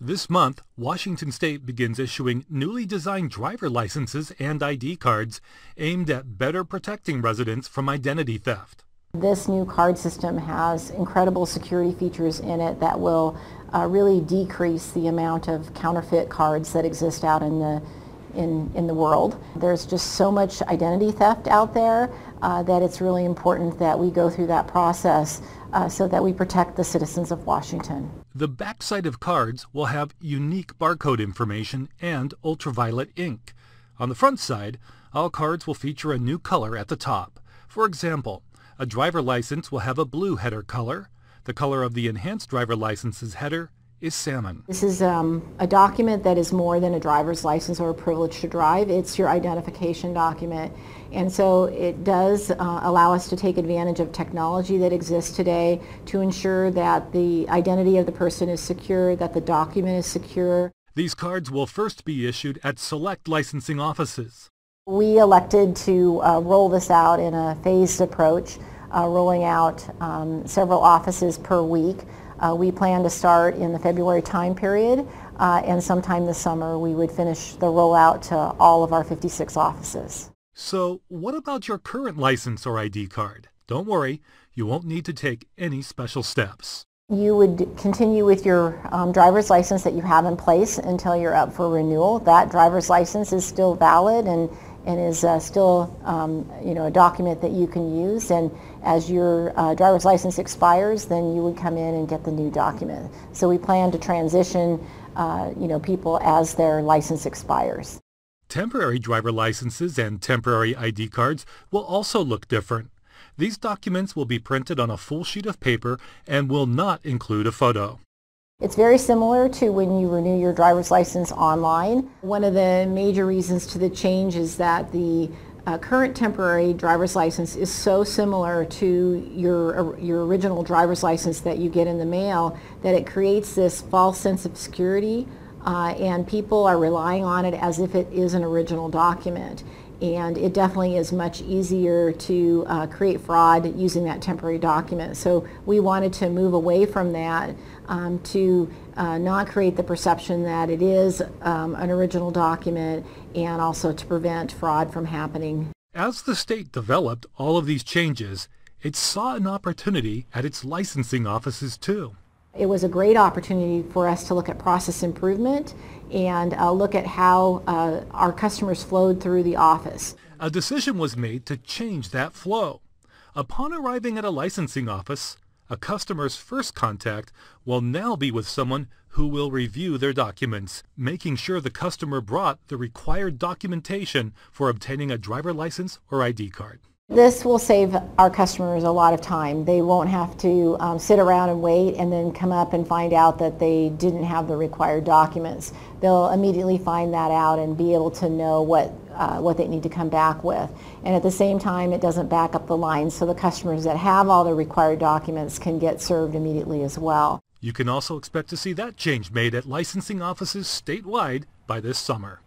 This month, Washington State begins issuing newly designed driver licenses and ID cards aimed at better protecting residents from identity theft. This new card system has incredible security features in it that will uh, really decrease the amount of counterfeit cards that exist out in the in, in the world. There's just so much identity theft out there uh, that it's really important that we go through that process uh, so that we protect the citizens of Washington. The backside of cards will have unique barcode information and ultraviolet ink. On the front side, all cards will feature a new color at the top. For example, a driver license will have a blue header color. The color of the enhanced driver license's header is salmon. This is um, a document that is more than a driver's license or a privilege to drive. It's your identification document. And so it does uh, allow us to take advantage of technology that exists today to ensure that the identity of the person is secure, that the document is secure. These cards will first be issued at select licensing offices. We elected to uh, roll this out in a phased approach, uh, rolling out um, several offices per week. Uh, we plan to start in the February time period uh, and sometime this summer we would finish the rollout to all of our 56 offices. So what about your current license or ID card? Don't worry, you won't need to take any special steps. You would continue with your um, driver's license that you have in place until you're up for renewal. That driver's license is still valid and and is uh, still um, you know a document that you can use. And as your uh, driver's license expires then you would come in and get the new document. So we plan to transition uh, you know people as their license expires. Temporary driver licenses and temporary ID cards will also look different. These documents will be printed on a full sheet of paper and will not include a photo it's very similar to when you renew your driver's license online. One of the major reasons to the change is that the uh, current temporary driver's license is so similar to your, uh, your original driver's license that you get in the mail that it creates this false sense of security uh, and people are relying on it as if it is an original document and it definitely is much easier to uh, create fraud using that temporary document. So we wanted to move away from that um, to uh, not create the perception that it is um, an original document and also to prevent fraud from happening. As the state developed all of these changes, it saw an opportunity at its licensing offices too. It was a great opportunity for us to look at process improvement and uh, look at how uh, our customers flowed through the office. A decision was made to change that flow. Upon arriving at a licensing office, a customer's first contact will now be with someone who will review their documents, making sure the customer brought the required documentation for obtaining a driver license or ID card. This will save our customers a lot of time. They won't have to um, sit around and wait and then come up and find out that they didn't have the required documents. They'll immediately find that out and be able to know what, uh, what they need to come back with. And at the same time, it doesn't back up the line, so the customers that have all the required documents can get served immediately as well. You can also expect to see that change made at licensing offices statewide by this summer.